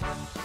Bye.